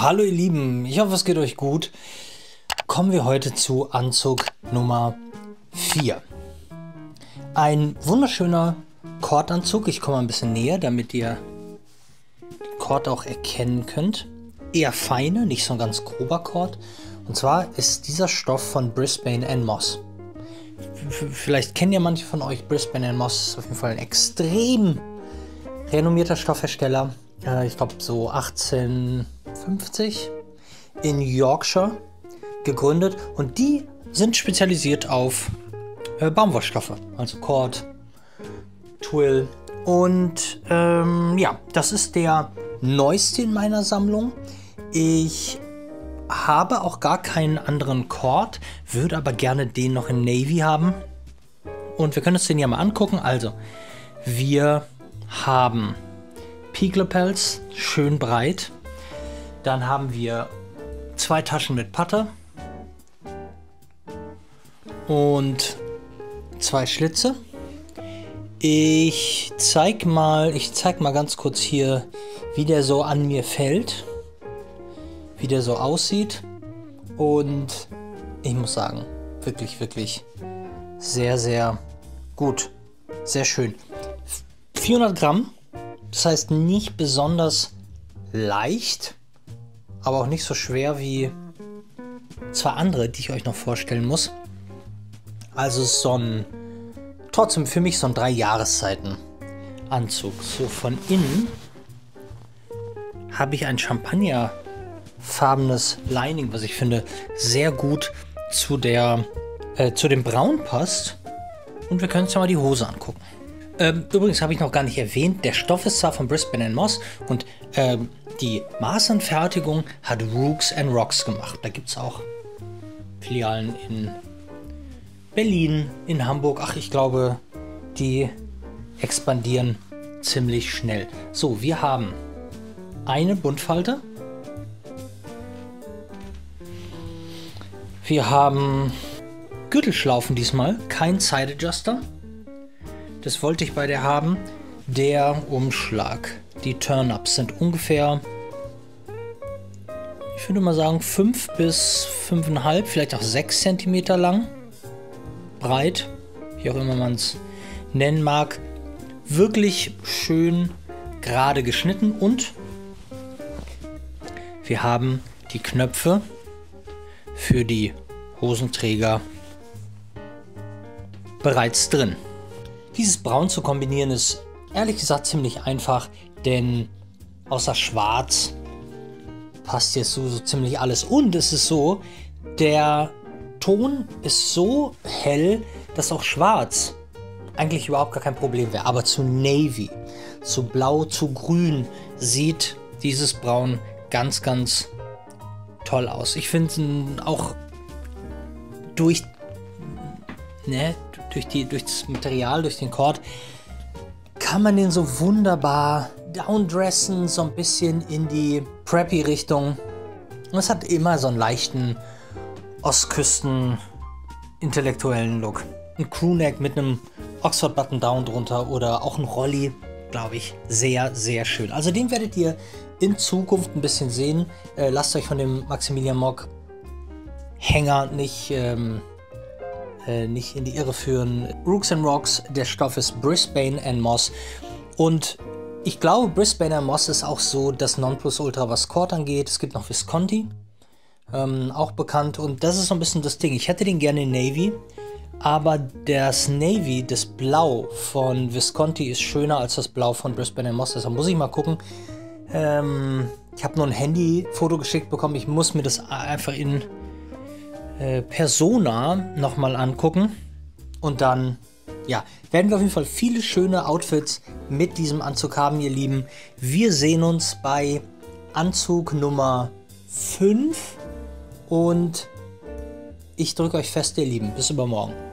Hallo ihr Lieben, ich hoffe es geht euch gut. Kommen wir heute zu Anzug Nummer 4. Ein wunderschöner Kordanzug. Ich komme ein bisschen näher, damit ihr den Kord auch erkennen könnt. Eher feine, nicht so ein ganz grober Kord. Und zwar ist dieser Stoff von Brisbane Moss. Vielleicht kennen ja manche von euch Brisbane Moss. Ist auf jeden Fall ein extrem renommierter Stoffhersteller. Ich glaube so 18 1950 in Yorkshire gegründet und die sind spezialisiert auf äh, Baumwollstoffe, also Cord, Twill und ähm, ja, das ist der neueste in meiner Sammlung. Ich habe auch gar keinen anderen Cord, würde aber gerne den noch in Navy haben. Und wir können uns den ja mal angucken. Also, wir haben Lapels, schön breit. Dann haben wir zwei Taschen mit Patte und zwei Schlitze. Ich zeig mal, ich zeig mal ganz kurz hier, wie der so an mir fällt, wie der so aussieht und ich muss sagen, wirklich, wirklich sehr, sehr gut, sehr schön. 400 Gramm, das heißt nicht besonders leicht aber auch nicht so schwer wie zwei andere, die ich euch noch vorstellen muss. Also so ein, trotzdem für mich so ein drei Jahreszeiten Anzug. So von innen habe ich ein Champagnerfarbenes Lining, was ich finde sehr gut zu der äh, zu dem Braun passt. Und wir können uns ja mal die Hose angucken. Ähm, übrigens habe ich noch gar nicht erwähnt, der Stoff ist zwar von Brisbane Moss und ähm, die Maßanfertigung hat Rooks and Rocks gemacht. Da gibt es auch Filialen in Berlin, in Hamburg. Ach, ich glaube, die expandieren ziemlich schnell. So, wir haben eine Buntfalte. Wir haben Gürtelschlaufen diesmal, kein Side Adjuster. Das wollte ich bei der haben. Der Umschlag. Die Turn-Ups sind ungefähr, ich würde mal sagen, 5 bis 5,5, vielleicht auch 6 cm lang. Breit, wie auch immer man es nennen mag. Wirklich schön gerade geschnitten und wir haben die Knöpfe für die Hosenträger bereits drin. Dieses Braun zu kombinieren ist ehrlich gesagt ziemlich einfach, denn außer Schwarz passt jetzt so, so ziemlich alles. Und es ist so, der Ton ist so hell, dass auch Schwarz eigentlich überhaupt gar kein Problem wäre. Aber zu Navy, zu Blau, zu Grün sieht dieses Braun ganz, ganz toll aus. Ich finde auch durch, ne, durch, die, durch das Material, durch den Kord, kann man den so wunderbar downdressen, so ein bisschen in die Preppy-Richtung. Und es hat immer so einen leichten Ostküsten-intellektuellen Look. Ein Crewneck mit einem Oxford-Button-Down drunter oder auch ein Rolli, glaube ich, sehr, sehr schön. Also den werdet ihr in Zukunft ein bisschen sehen. Äh, lasst euch von dem Maximilian Mock Hänger nicht ähm, äh, nicht in die Irre führen. Rooks and Rocks, der Stoff ist Brisbane and Moss. Und ich glaube, Brisbane and Moss ist auch so das Nonplusultra, was Cord angeht. Es gibt noch Visconti, ähm, auch bekannt. Und das ist so ein bisschen das Ding. Ich hätte den gerne in Navy. Aber das Navy, das Blau von Visconti ist schöner als das Blau von Brisbane Moss. Deshalb muss ich mal gucken. Ähm, ich habe nur ein Handy-Foto geschickt bekommen. Ich muss mir das einfach in äh, Persona nochmal angucken. Und dann, ja, werden wir auf jeden Fall viele schöne Outfits mit diesem Anzug haben, ihr Lieben. Wir sehen uns bei Anzug Nummer 5 und ich drücke euch fest, ihr Lieben. Bis übermorgen.